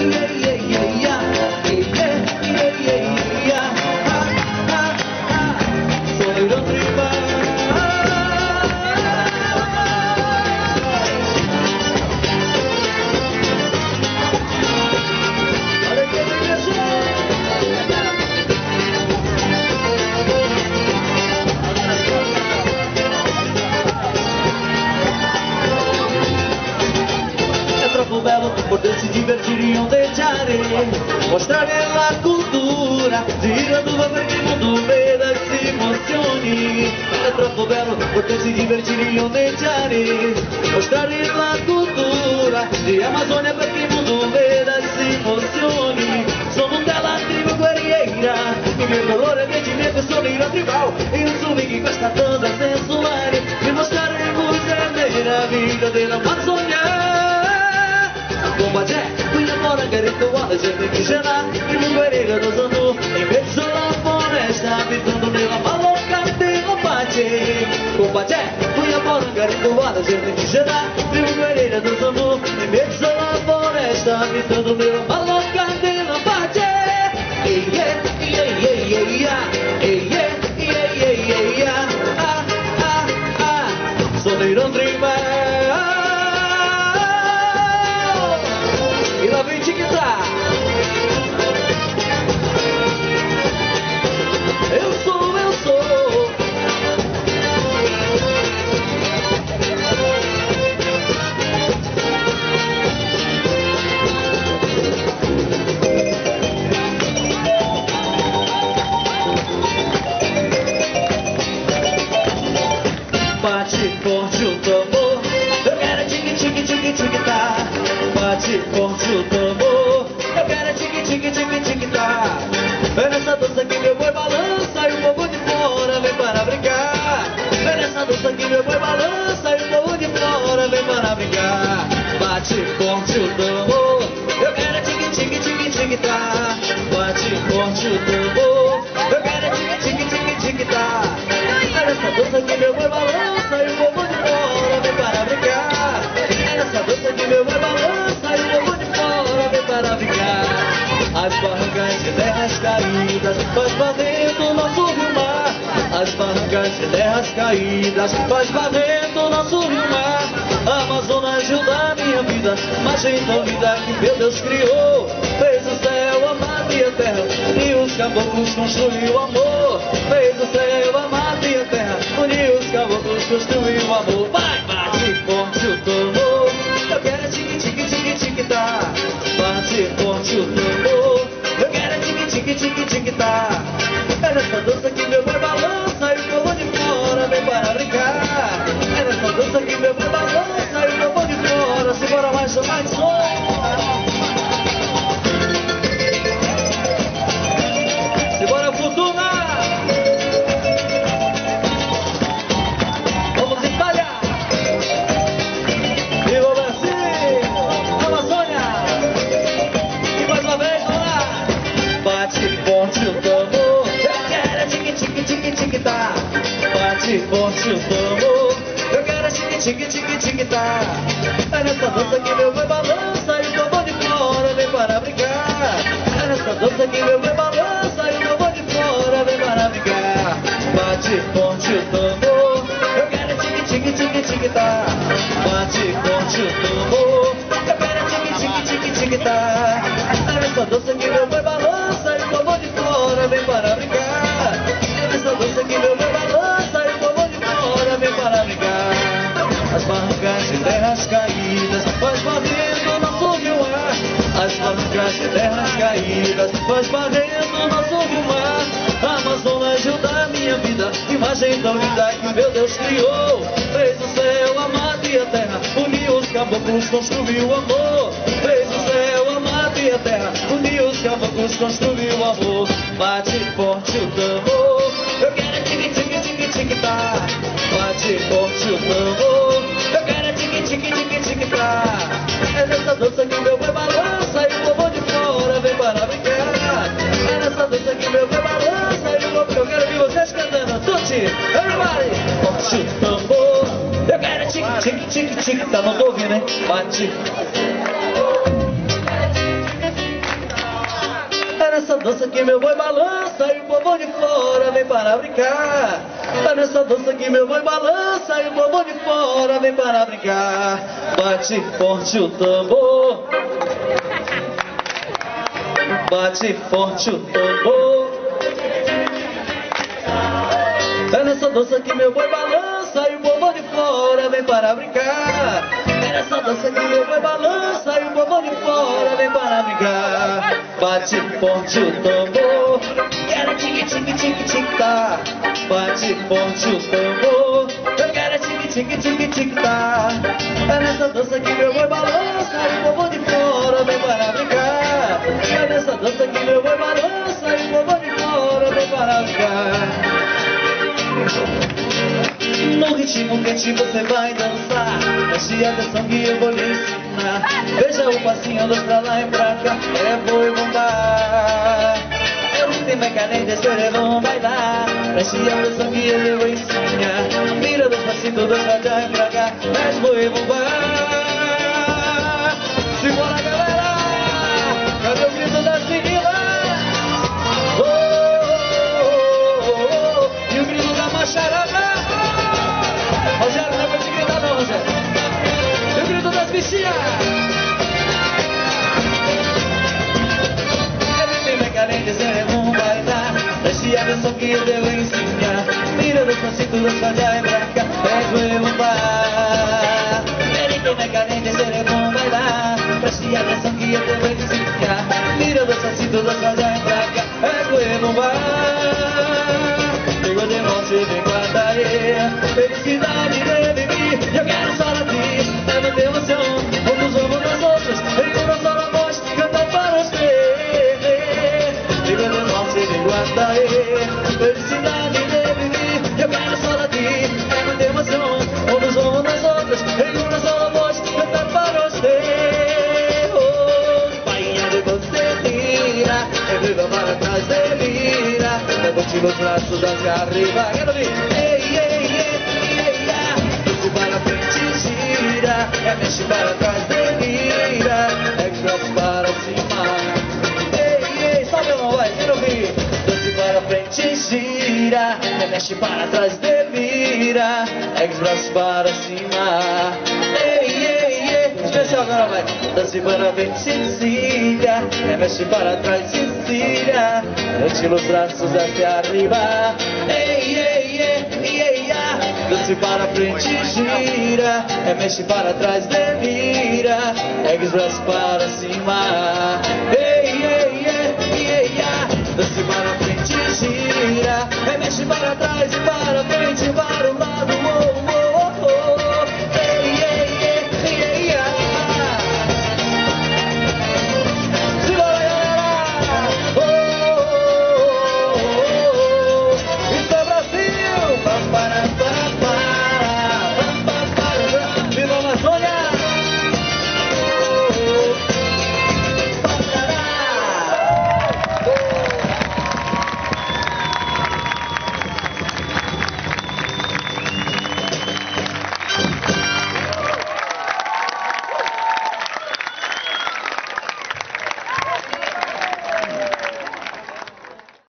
se divertiriam deixare mostrare la cultura girando perché il mondo veda si emozioni è troppo bello potersi divertiriam deixare mostrare la cultura di Amazônia perché il mondo veda si emozioni mora garito wala žene kišena I muguerega do zanu I mezzo la foresta Pitando nella maloca della pace Bombađe, kuja mora garito wala žene kišena I muguerega do zanu I mezzo la foresta Pitando nella Bate forte o tambor Eu quero tic tic tic tic tá. Bate forte o tambor. Eu quero tique tique tique tique tá É nessa dança que meu boi balança E o povo de fora vem para brincar É nessa dança que meu boi balança E o povo de fora vem para brincar Bate forte o tambor Eu quero tic tic tic tic tá. Caídas Faz varrendo nosso rio mar. Amazonas ajuda a minha vida Mas então vida que meu Deus criou. Fez o céu, a mata e a terra E os caboclos construiu amor. Fez o céu, a mata e a terra E os caboclos construiu amor. Vai, Bate forte o tambor Eu quero é tique tique tique tique tá. É nessa dança que meu boi balança E o tambor de fora vem para brincar. É nessa dança que meu boi balança E o tambor de fora vem para brincar. Bate forte o tambor. Eu quero é tique tique tique tique tá. Bate forte o tambor. Eu quero é tique tique tique tique tá. É nessa dança que meu As barrancas de terras caídas Faz varrendo nosso rio mar Amazonas ajuda a minha vida Imagem tão linda que meu Deus criou. Fez o céu, a mata e a terra Uniu os caboclos, construiu o amor. Fez o céu, a mata e a terra Uniu os caboclos, construiu o amor. Bate forte o tambor. Eu quero é tique, tique, tique, tique, tá. Bate forte o tambor tique, tique, tique, tique Tá, não tô ouvindo, hein? Bate dança que meu boi balança e o povo de fora vem para brincar. Tá nessa dança que meu boi balança e o povo de fora vem para brincar. Bate forte o tambor. Bate forte o tambor. É nessa dança que meu boi balança para brincar. É nessa dança que meu boi balança e o povo de fora vem para brincar. Bate forte o tambor, quero tique tique tique tique tá. Bate forte o tambor, eu quero tique tique tique tique tá. É dança que meu boi balança e o povo ritmo quente você vai dançar? Preste atenção que eu vou lhe ensinar. Veja o passinho dos pra lá e pra cá. É boi bombar É o sistema caliente, espere, vamos bailar Preste atenção que eu vou ensinar. Mira dos passitos dos pra lá e pra cá. É boi bombar atenção que eu devo ensinar. Mira dos pancitos, dos falhar e pra cá. É goiabá. Chegou de mão, se vem guarda Felicidade Os braços hacia arriba Quero ver Ei, para frente, gira. É mexe para trás, delira É cross para cima. Ei, ei, sobe ou não vai? Quero ouvir. Desce para frente, gira. É mexe para trás, delira É braços para cima ei vai Desce para frente, Cecília É mexe para trás, Cecília Levante os braços hacia arriba Ei, ei, ei, ei, ah Desce para frente, gira É mexe para trás, delira Ergue os braços para cima